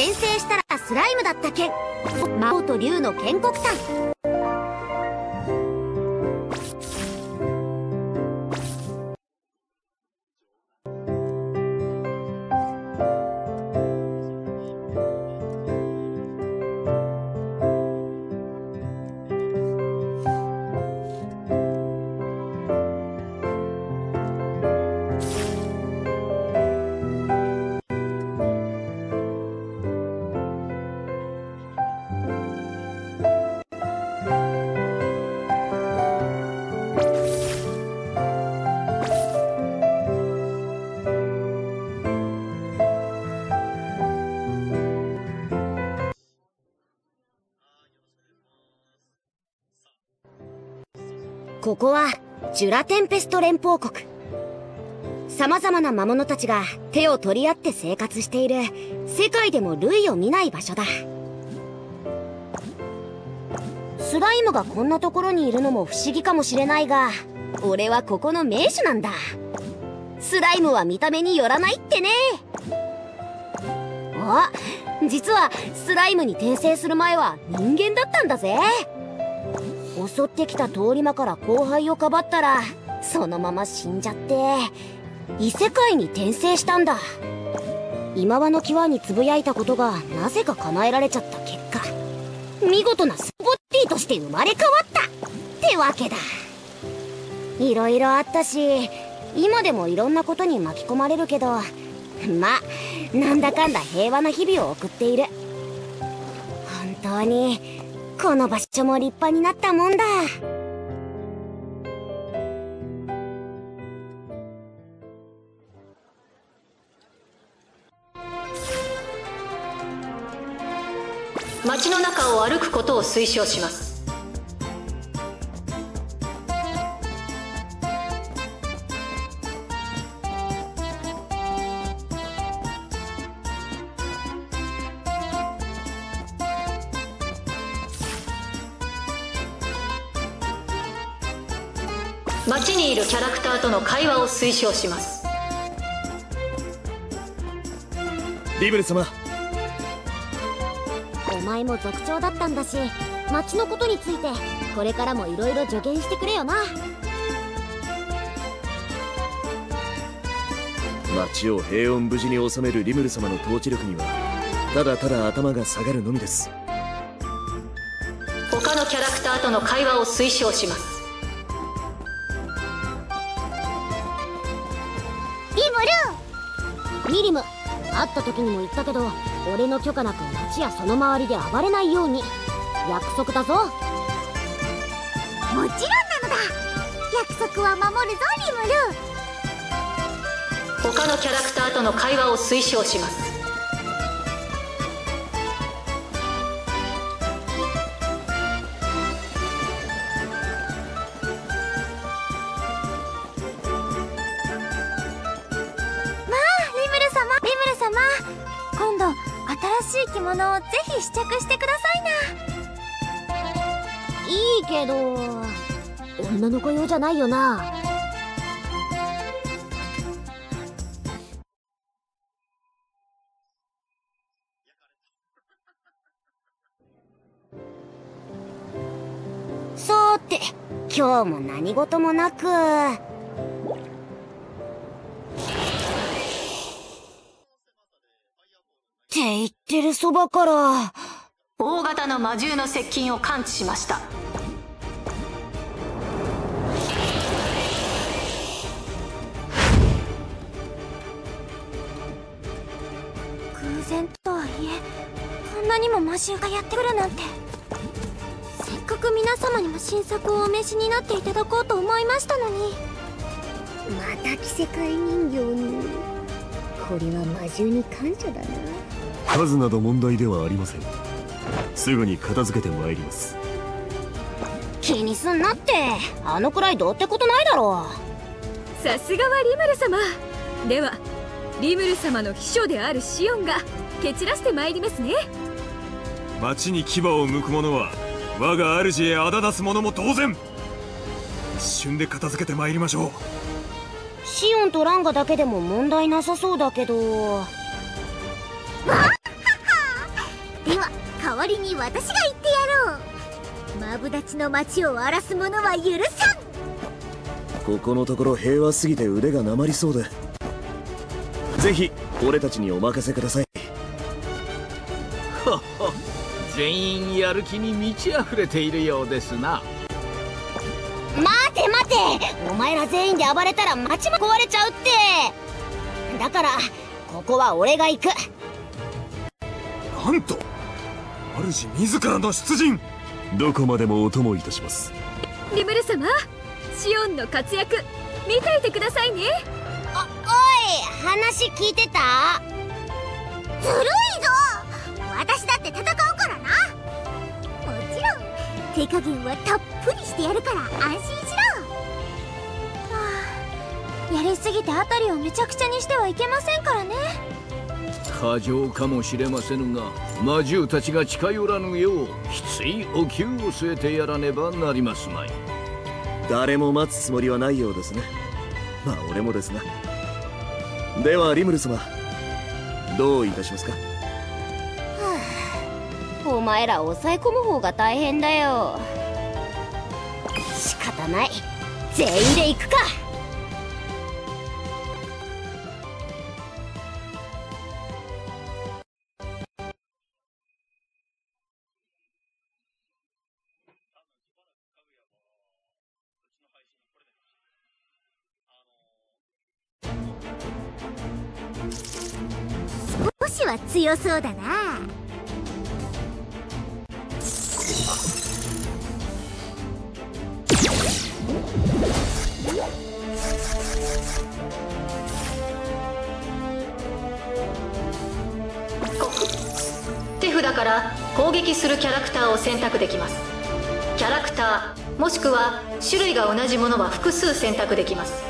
転生したらスライムだった剣魔王と竜の建国譚ここはジュラテンペスト連邦国。様々な魔物たちが手を取り合って生活している。世界でも類を見ない場所だ。スライムがこんなところにいるのも不思議かもしれないが俺はここの名手なんだ。スライムは見た目によらないってね。あ実はスライムに転生する前は人間だったんだぜ。襲ってきた通り魔から後輩をかばったらそのまま死んじゃって異世界に転生したんだ。今和の際につぶやいたことがなぜか叶えられちゃった結果見事なスポッティとして生まれ変わった。ってわけだ。いろいろあったし今でもいろんなことに巻き込まれるけどまあなんだかんだ平和な日々を送っている。本当にこの場所も立派になったもんだ。街の中を歩くことを推奨します。街にいるキャラクターとの会話を推奨します。リブル様。お前も族長だったんだし町のことについてこれからもいろいろ助言してくれよな。町を平穏無事に収めるリムル様の統治力にはただただ頭が下がるのみです。他のキャラクターとの会話を推奨しますった時にも言ったけど俺の許可なく町やその周りで暴れないように。約束だぞ。もちろんなのだ。約束は守るぞリムル。他のキャラクターとの会話を推奨しますしい着物をぜひ試着してくださいな。いいけど女の子用じゃないよな。さて今日も何事もなく。そばから。大型の魔獣の接近を感知しました。偶然とはいえこんなにも魔獣がやってくるなんて。せっかく皆様にも新作をお召しになっていただこうと思いましたのに。また着せ替え人形に。これは魔獣に感謝だな数など問題ではありません。すぐに片付けてまいります。気にすんなって。あのくらいどうってことないだろう。さすがはリムル様。ではリムル様の秘書であるシオンが蹴散らしてまいりますね。町に牙を向く者は我が主へあだ出す者も同然。一瞬で片付けてまいりましょう。シオンとランガだけでも問題なさそうだけど。代わりに私が言ってやろう。マブダチの町を荒らす者は許さん。ここのところ平和すぎて腕がなまりそうで。ぜひ俺たちにお任せください。全員やる気に満ち溢れているようですな。待て待て。お前ら全員で暴れたら町も壊れちゃうって。だからここは俺が行く。なんと主自らの出陣。どこまでもお供いたします。リムル様シオンの活躍見ていてくださいね。おおい話聞いてた？ずるいぞ。私だって戦うからな。もちろん手加減はたっぷりしてやるから安心しろ。はあやりすぎてあたりをめちゃくちゃにしてはいけませんからね過剰かもしれませぬが魔獣たちが近寄らぬようきついお灸を据えてやらねばなりますまい。誰も待つつもりはないようですね。まあ俺もですなではリムル様どういたしますか？お前ら抑え込む方が大変だよ。仕方ない。全員で行くか少しは強そうだな。手札から攻撃するキャラクターを選択できます。キャラクターもしくは種類が同じものは複数選択できます。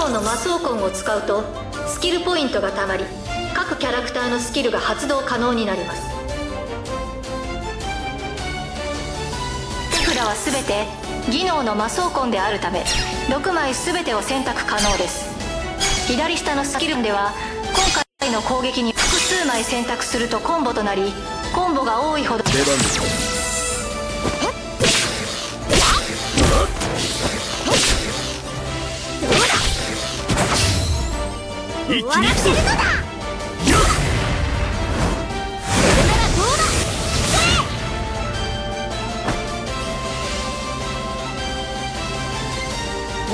技能の魔装魂を使うとスキルポイントがたまり各キャラクターのスキルが発動可能になります。手札は全て技能の魔装魂であるため6枚全てを選択可能です。左下のスキルでは今回の攻撃に複数枚選択するとコンボとなりコンボが多いほど。出番です。一気に行くぞよ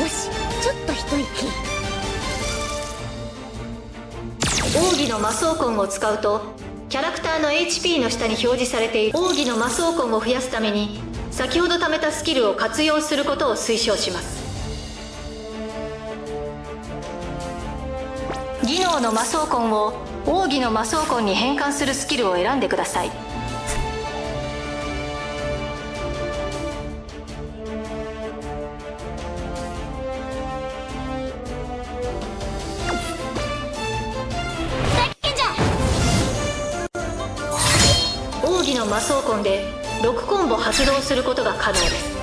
しちょっと一息奥義の魔装魂を使うとキャラクターの HP の下に表示されている。奥義の魔装魂を増やすために先ほど貯めたスキルを活用することを推奨します。技能の魔装魂を奥義の魔装魂に変換するスキルを選んでください。奥義の魔装魂で6コンボ発動することが可能です。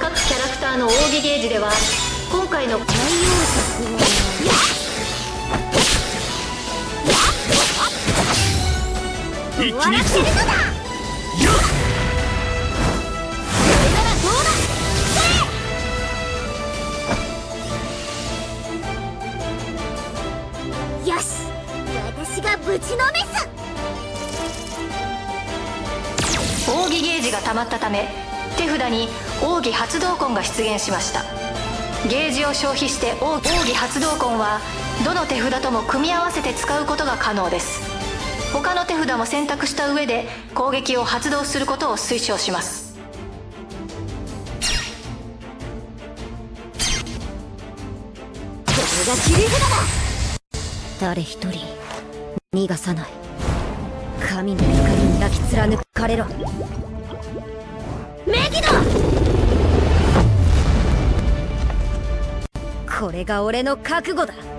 各キャラクターの奥義ゲージでは今回の。内容一気に行くぞよし。私がぶちのめす奥義ゲージが溜まったため手札に奥義発動魂が出現し。まし。たゲージを消費し。て奥義発動魂はどの手札とも組み合わせて使うことが可能です他の手札も選択した上で攻撃を発動することを推奨します。が切り札だ。誰一人逃がさない。神の光に泣き貫く彼らメギド！これが俺の覚悟だ。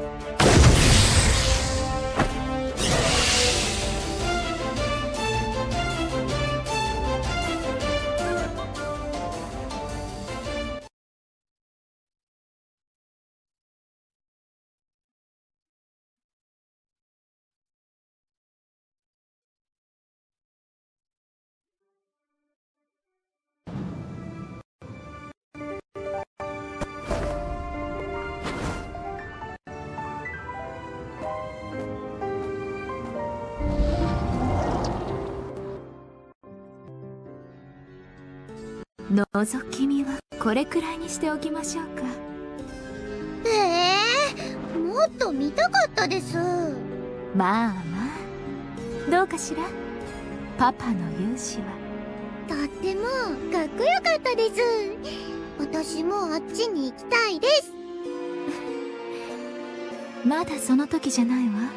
覗き見はこれくらいにしておきましょうか。ええもっと見たかったです。まあまあ。どうかしら？パパの勇姿は。とってもかっこよかったです。私もあっちに行きたいです。まだその時じゃないわ。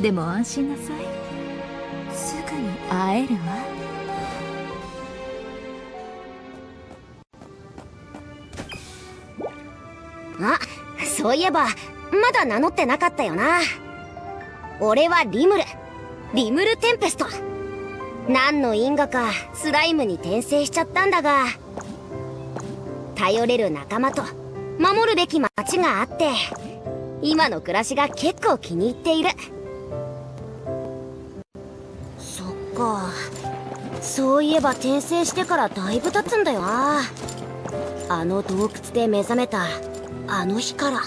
でも安心なさい。すぐに会えるわあそういえばまだ名乗ってなかったよな。俺はリムル。リムルテンペスト。何の因果かスライムに転生しちゃったんだが。頼れる仲間と守るべき町があって今の暮らしが結構気に入っている。そっか。そういえば転生してからだいぶ経つんだよな。あの洞窟で目覚めたあの日から。